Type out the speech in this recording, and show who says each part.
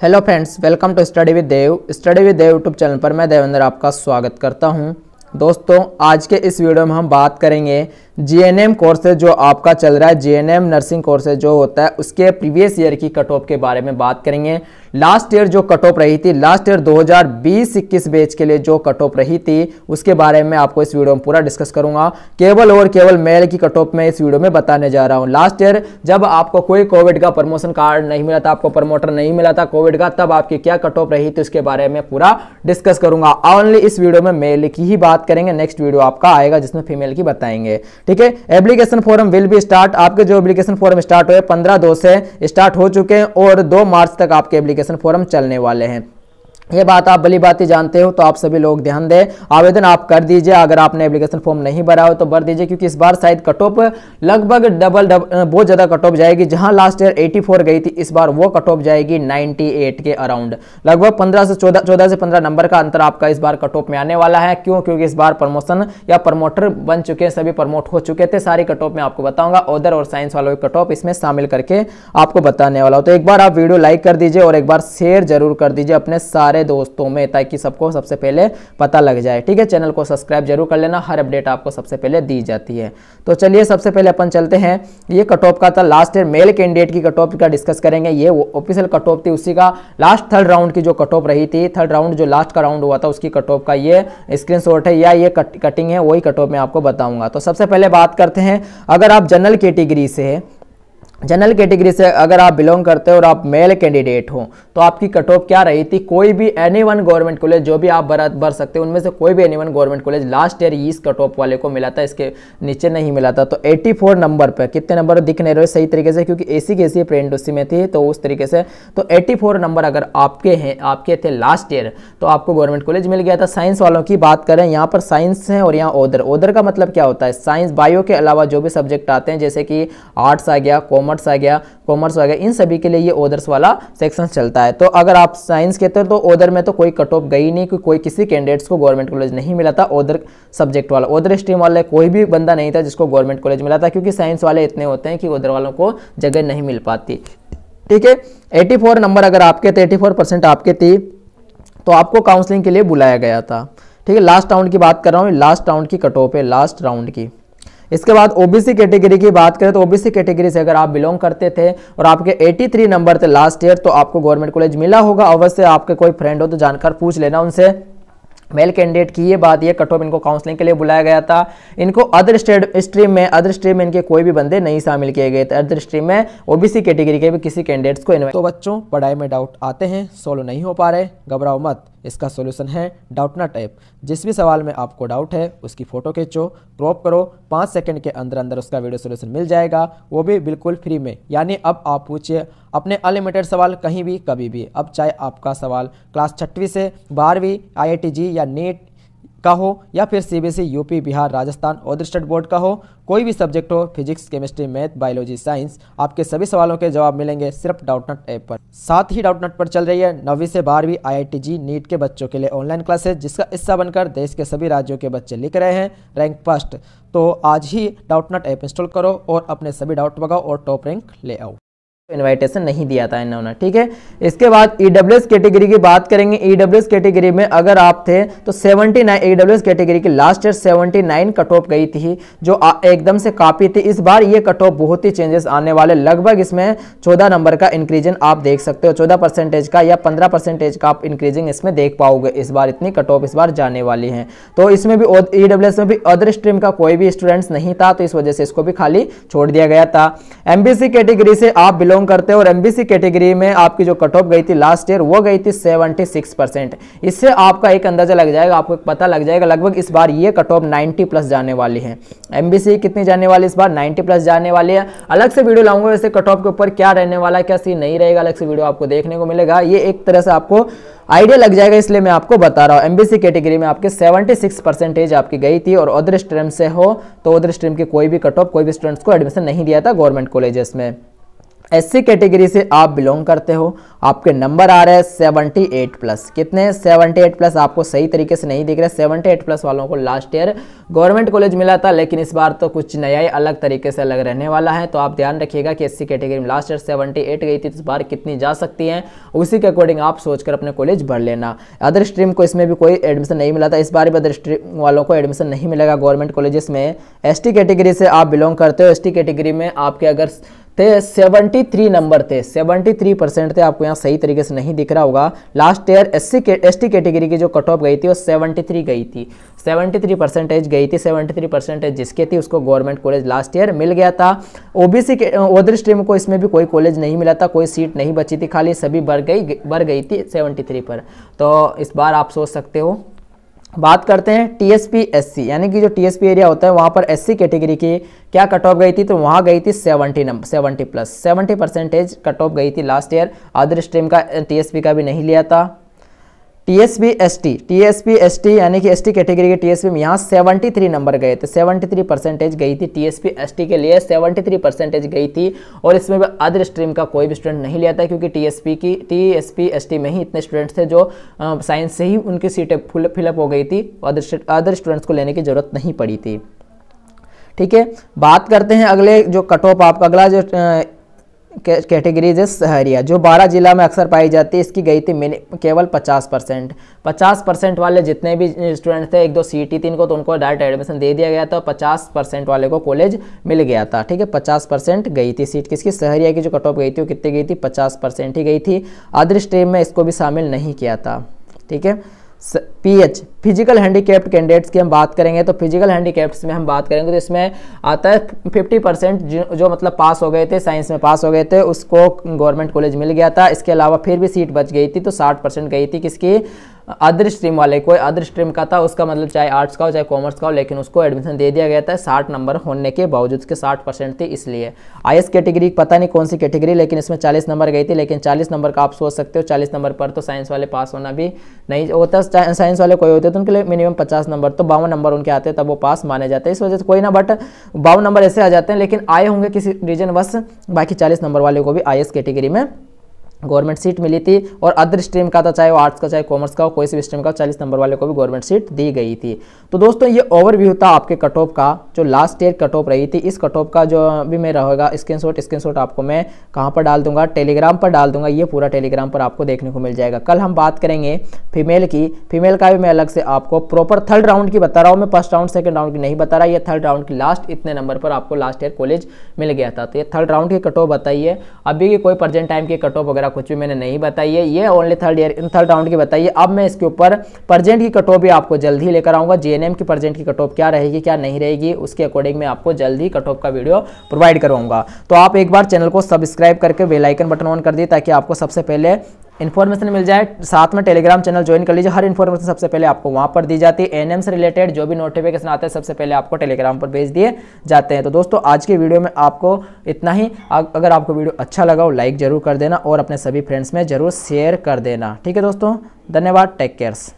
Speaker 1: Hello friends welcome to study with Dev study with Dev YouTube channel पर मैं देवेंद्र आपका स्वागत करता हूँ। दोस्तों, आज के इस वीडियो में हम बात करेंगे जीएनएम कोर्सेज जो आपका चल रहा है जीएनएम नर्सिंग कोर्सेज जो होता है, उसके प्रीवियस ईयर की कट ऑफ़ के बारे में बात करेंगे। लास्ट ईयर जो कट ऑफ़ रही थी, लास्ट ईयर 2020-21 बैच के लिए जो कट ऑफ़ रही थी, उसके बारे में आपको इस वीडियो में पूरा डिस्कस करूँगा। केवल और केवल मेल की कट ऑफ़ में इस वीडियो में बताने जा रहा हूँ। लास्ट ईयर जब आपको कोई कोविड का प्रमोशन कार्ड नहीं मिला था, आपको प्रमोटर नहीं मिला था कोविड का, तब आपकी क्या कट ऑफ़ रही थी, उसके बारे में पूरा डिस्कस करूँगा। ओनली इस वीडियो में मेल की ही बात करेंगे, नेक्स्ट वीडियो आपका आएगा जिसमें फीमेल की बताएँगे। ठीक है? Application form will be start, आपके जो एप्लीकेशन फॉर्म स्टार्ट हुए, पंद्रह दो से स्टार्ट हो चुके हैं और दो मार्च तक आपके एप्लीकेशन फॉर्म चलने वाले हैं। ये बात आप भली बात ही जानते हो तो आप सभी लोग ध्यान दें। आवेदन आप कर दीजिए। अगर आपने एप्लीकेशन फॉर्म नहीं भरा हो तो भर दीजिए क्योंकि इस बार शायद कट ऑफ़ लगभग डबल डबल बहुत ज़्यादा कट ऑफ़ जाएगी। जहाँ लास्ट ईयर 84 गई थी, इस बार वो कट ऑफ़ जाएगी 98 के अराउंड लगभग 15 से 14 14 से 15 नंबर का अंतर आपका इस बार कट ऑफ़ में आने वाला है। क्यों? क्योंकि इस बार प्रमोशन या प्रमोटर बन चुके हैं, सभी प्रमोट हो चुके थे। सारी कट ऑफ़ में आपको बताऊँगा। ओदर और साइंस वालों की कट ऑफ़ इसमें शामिल करके आपको बताने वाला हो। तो एक बार आप वीडियो लाइक कर दीजिए और एक बार शेयर ज़रूर कर दीजिए। अपने सारे दोस्तों में ताकि सबको सबसे पहले पता लग जाए। ठीक है चैनल को सब्सक्राइब ज़रूर कर लेना हर अपडेट आपको सबसे पहले दी जाती है। तो चलिए सबसे पहले अपन चलते हैं। ये कट ऑफ़ का था लास्ट ईयर मेल कैंडिडेट की कट ऑफ़ का डिस्कस करेंगे। ये ऑफिशियल कट ऑफ़ थी उसी का लास्ट थर्ड राउंड की जो कट ऑफ़ रही थी थर्ड राउंड जो लास्ट का राउंड हुआ था उसकी कट ऑफ़ का ये स्क्रीन है या ये कट, कटिंग है वही कट ऑफ़ में आपको बताऊँगा। तो सबसे पहले बात करते हैं अगर आप जनरल कैटेगरी से है जनरल कैटेगरी से अगर आप बिलोंग करते हो और आप मेल कैंडिडेट हो तो आपकी कट ऑफ़ क्या रही थी? कोई भी एनी वन गवर्नमेंट कॉलेज जो भी आप भर भर सकते हो, उनमें से कोई भी any one government college last year इस कट ऑफ़ वाले को मिला था, इसके नीचे नहीं मिला था। तो 84 नंबर पर कितने नंबर दिख नहीं रहे सही तरीके से, क्योंकि ए सी के सी प्रिंट उसी में थी तो उस तरीके से। तो एट्टी नंबर अगर आपके हैं, आपके थे लास्ट ईयर तो आपको गवर्नमेंट कॉलेज मिल गया था। साइंस वालों की बात करें, यहाँ पर साइंस है और यहाँ ओदर ओदर का मतलब क्या होता है? साइंस बायो के अलावा जो भी सब्जेक्ट आते हैं, जैसे कि आर्ट्स आ गया कॉमर्स आ गया कॉमर्स आ गया, इन सभी के लिए ये ओदर्स वाला सेक्शन चलता है। तो अगर आप साइंस हो तो ओदर में तो कोई कट ऑफ़ गई नहीं कोई कोई किसी कैंडिडेट्स को गवर्नमेंट कॉलेज नहीं मिला था ओदर सब्जेक्ट वाला। ओदर स्ट्रीम वाले, कोई भी बंदा नहीं था जिसको गवर्नमेंट कॉलेज मिला था, क्योंकि साइंस वाले इतने होते हैं कि ओदर वालों को जगह नहीं मिल पाती। ठीक है? 84 नंबर अगर आपके थे 84 परसेंट आपके थी तो आपको काउंसलिंग के लिए बुलाया गया था। ठीक है? लास्ट राउंड की बात कर रहा हूँ लास्ट राउंड की कट ऑफ़ है लास्ट राउंड की। इसके बाद ओबीसी कैटेगरी की बात करें तो ओबीसी कैटेगरी से अगर आप बिलोंग करते थे और आपके 83 नंबर थे लास्ट ईयर तो आपको गवर्नमेंट कॉलेज मिला होगा। अवश्य आपके कोई फ्रेंड हो तो जानकर पूछ लेना उनसे। मेल कैंडिडेट की ये बात, ये कट ऑफ़ इनको काउंसलिंग के लिए बुलाया गया था। इनको अदर स्टेट स्ट्रीम में अदर स्ट्रीम में इनके कोई भी बंदे नहीं शामिल किए गए थे। अदर स्ट्रीम में ओबीसी कैटेगरी के भी किसी कैंडिडेट्स को इन्वाइट तो बच्चों, पढ़ाई में डाउट आते हैं सोल्व नहीं हो पा रहे, घबराओ मत। इसका सोल्यूशन है डाउटना टाइप जिस भी सवाल में आपको डाउट है, उसकी फ़ोटो खींचो क्रॉप करो, पाँच सेकंड के अंदर अंदर उसका वीडियो सोल्यूशन मिल जाएगा। वो भी बिल्कुल फ्री में। यानी अब आप पूछिए, अपने अनलिमिटेड सवाल कहीं भी, कभी भी। अब चाहे आपका सवाल क्लास छठवीं से बारहवीं आई या नीट का हो, या फिर सीबीएसई यूपी बिहार, राजस्थान और स्टेट बोर्ड का हो, कोई भी सब्जेक्ट हो physics chemistry math biology science आपके सभी सवालों के जवाब मिलेंगे सिर्फ़ डाउटनट ऐप पर। साथ ही डाउटनट पर चल रही है नौवीं से बारहवीं आईआईटी नीट के बच्चों के लिए ऑनलाइन क्लासेस जिसका हिस्सा बनकर देश के सभी राज्यों के बच्चे लिख रहे हैं रैंक फ़र्स्ट तो आज ही डाउटनट ऐप इंस्टॉल करो और अपने सभी डाउट भगाओ और टॉप रैंक ले आओ। इनवाइटेशन नहीं दिया था इन्होंने, ठीक है? इसके बाद ईडब्ल्यूएस e कैटेगरी की बात करेंगे। ईडब्ल्यूएस e कैटेगरी में अगर आप थे तो 79 ईडब्ल्यूएस कैटेगरी की लास्ट ईयर 79 कट ऑफ़ गई थी, जो एकदम से काफ़ी थी। इस बार ये कट ऑफ़ बहुत ही चेंजेस आने वाले लगभग इसमें 14 नंबर का इंक्रीजन आप देख सकते हो। 14 परसेंटेज का या 15 परसेंटेज का आप इंक्रीजिंग इसमें देख पाओगे। इस बार इतनी कट ऑफ़ इस बार जाने वाली है। तो इसमें भी ईडब्ल्यूएस e में भी अदर स्ट्रीम का कोई भी स्टूडेंट्स नहीं था तो इस वजह से इसको भी खाली छोड़ दिया गया था। एमबीसी कैटेगरी से आप बिलोंग बिलोंग करते हैं और एमबीसी कैटेगरी में आपकी जो कट ऑफ़ गई थी लास्ट ईयर वो गई थी 76 परसेंट इससे आपका एक अंदाज़ा लग जाएगा, आपको पता लग जाएगा, लगभग इस बार ये कट ऑफ़ 90 प्लस जाने वाली है। एमबीसी कितनी जाने वाली इस बार? 90 प्लस जाने वाली है। अलग से वीडियो लाऊँगा, वैसे कट ऑफ़ के ऊपर क्या रहने वाला क्या सीन नहीं रहेगा, अलग से वीडियो आपको देखने को मिलेगा। ये एक तरह से आपको आइडिया लग जाएगा, इसलिए मैं आपको बता रहा हूँ। एमबीसी कैटेगरी में आपके 76 परसेंटेज आपकी गई थी और अदर स्ट्रीम से हो तो अदर स्ट्रीम के कोई भी कट ऑफ़ कोई भी स्टूडेंट्स को एडमिशन नहीं दिया था गवर्नमेंट कॉलेजेस में। एस कैटेगरी से आप बिलोंग करते हो, आपके नंबर आ रहे हैं सेवेंटी एट प्लस। कितने सेवेंटी एट प्लस आपको सही तरीके से नहीं दिख रहे। सेवेंटी एट प्लस वालों को लास्ट ईयर गवर्नमेंट कॉलेज मिला था, लेकिन इस बार तो कुछ नया ही अलग तरीके से अलग रहने वाला है। तो आप ध्यान रखिएगा कि एस कैटेगरी में लास्ट ईयर सेवेंटी एट गई थी तो इस बार कितनी जा सकती है, उसी के अकॉर्डिंग आप सोचकर अपने कॉलेज भर लेना। अदर स्ट्रीम को इसमें भी कोई एडमिशन नहीं मिला था, इस बार भी अदर स्ट्रीम वालों को एडमिशन नहीं मिलेगा। गवर्नमेंट कॉलेजेस में एसटी कैटेगरी से आप बिलोंग करते हो। एसटी कैटेगरी में आपके अगर थे 73 नंबर थे। 73 परसेंट थे, आपको यहाँ सही तरीके से नहीं दिख रहा होगा। Last year S C S T category की जो कट ऑफ़ गई थी, वो 73 गई थी। 73 परसेंटेज गई थी 73 परसेंटेज जिसके थी, उसको गवर्नमेंट कॉलेज लास्ट ईयर मिल गया था। ओबीसी के ओदर स्ट्रीम को इसमें भी कोई कॉलेज नहीं मिला था, कोई सीट नहीं बची थी, खाली सभी बढ़ गई बढ़ गई थी सेवेंटी पर। तो इस बार आप सोच सकते हो बात करते हैं T S P S C यानी कि जो टी एस पी एरिया होता है, वहाँ पर एस सी कैटेगरी की क्या कट ऑफ़ गई थी? तो वहाँ गई थी 70 number 70 plus 70 percentage cut off गई थी लास्ट ईयर अदर स्ट्रीम का टी एस पी का भी नहीं लिया था। टीएसपी एसटी टीएसपी एसटी यानी कि एसटी कैटेगरी के टी एस टीएसपी में यहाँ 73 नंबर गए थे। 73 परसेंटेज गई थी टीएसपी एसटी के लिए 73 परसेंटेज गई थी और इसमें भी अदर स्ट्रीम का कोई भी स्टूडेंट नहीं लिया था क्योंकि टीएसपी की टीएसपी एसटी में ही इतने स्टूडेंट्स थे जो साइंस से ही उनकी सीटें फुल फिलअप हो गई थी। अदर अदर स्टूडेंट्स को लेने की ज़रूरत नहीं पड़ी थी। ठीक है? बात करते हैं अगले जो कट ऑफ़ आपका, अगला जो कैटेगरीज है सहरिया जो बारह जिला में अक्सर पाई जाती है, इसकी गई थी केवल 50 परसेंट। पचास परसेंट वाले जितने भी स्टूडेंट थे, एक दो सी टी तीन को तो उनको डायरेक्ट एडमिशन दे दिया गया था, पचास परसेंट वाले को कॉलेज मिल गया था, ठीक है? पचास परसेंट गई थी सीट किसकी? सहरिया की जो कट ऑफ़ गई थी, वो कितनी गई थी? पचास परसेंट ही गई थी। अदर स्ट्रीम में इसको भी शामिल नहीं किया था, ठीक है? पीएच फ़िज़िकल हैंडीकैप्ड कैंडिडेट्स की हम बात करेंगे तो फ़िज़िकल हैंडीकैप्ड्स में हम बात करेंगे तो इसमें आता है 50 परसेंट जो, मतलब पास हो गए थे साइंस में पास हो गए थे उसको गवर्नमेंट कॉलेज मिल गया था। इसके अलावा फिर भी सीट बच गई थी तो 60 परसेंट गई थी किसकी? अदर स्ट्रीम वाले, कोई अदर स्ट्रीम का था उसका मतलब चाहे आर्ट्स का हो, चाहे कॉमर्स का हो, लेकिन उसको एडमिशन दे दिया गया था, साठ नंबर होने के बावजूद उसके साठ परसेंट थे इसलिए। आईएस कैटेगरी पता नहीं कौन सी कैटेगरी लेकिन इसमें चालीस नंबर गई थी, लेकिन चालीस नंबर का आप सोच सकते हो, चालीस नंबर पर तो साइंस वाले पास होना भी नहीं होता। साइंस वाले कोई होते तो उनके लिए मिनिमम पचास नंबर तो बावन नंबर उनके आते, तब वो पास माने जाते। हैं इस वजह से कोई ना बट बावन नंबर ऐसे आ जाते हैं, लेकिन आए होंगे किसी रीजन बस बाकी चालीस नंबर वाले को भी आई कैटेगरी में गवर्नमेंट सीट मिली थी और अदर स्ट्रीम का था चाहे वो आर्ट्स का, चाहे कॉमर्स का कोई भी स्ट्रीम का चालीस नंबर वाले को भी गवर्नमेंट सीट दी गई थी। तो दोस्तों, ये ओवरव्यू था आपके कट ऑफ़ का, जो लास्ट ईयर कट ऑफ़ रही थी। इस कट ऑफ़ का जो भी मैं रहेगा स्क्रीन शॉट आपको मैं कहाँ पर डाल दूँगा? टेलीग्राम पर डाल दूँगा। ये पूरा टेलीग्राम पर आपको देखने को मिल जाएगा। कल हम बात करेंगे फीमेल की। फीमेल का भी मैं अलग से आपको प्रॉपर थर्ड राउंड की बता रहा हूँ। मैं फ़र्स्ट राउंड सेकेंड राउंड की नहीं बता रहा। ये थर्ड राउंड की लास्ट इतने नंबर पर आपको लास्ट ईयर कॉलेज मिल गया था। तो ये थर्ड राउंड की कट ऑफ़ बताइए। अभी की कोई प्रजेंट टाइम की कट ऑफ़ वगैरह कुछ भी मैंने नहीं बताई है। ये only third year third round की बताई है। अब मैं इसके ऊपर प्रजेंट की कटोप भी आपको जल्द ही लेकर आऊँगा। जे की प्रजेंट की कटोप क्या रहेगी, क्या नहीं रहेगी, उसके अकॉर्डिंग मैं आपको जल्द ही कटोप का वीडियो प्रोवाइड करवाऊँगा तो आप एक बार चैनल को सब्सक्राइब करके बेलाइकन बटन ऑन कर दिए ताकि आपको सबसे पहले इन्फॉर्मेशन मिल जाए, साथ में टेलीग्राम चैनल ज्वाइन कर लीजिए। हर इन्फॉर्मेशन सबसे पहले आपको वहाँ पर दी जाती है। एनएम से रिलेटेड जो भी नोटिफिकेशन आते हैं, सबसे पहले आपको टेलीग्राम पर भेज दिए जाते हैं। तो दोस्तों, आज की वीडियो में आपको इतना ही। अगर आपको वीडियो अच्छा लगा हो लाइक ज़रूर कर देना और अपने सभी फ्रेंड्स में ज़रूर शेयर कर देना। ठीक है दोस्तों? धन्यवाद टेक केयर्स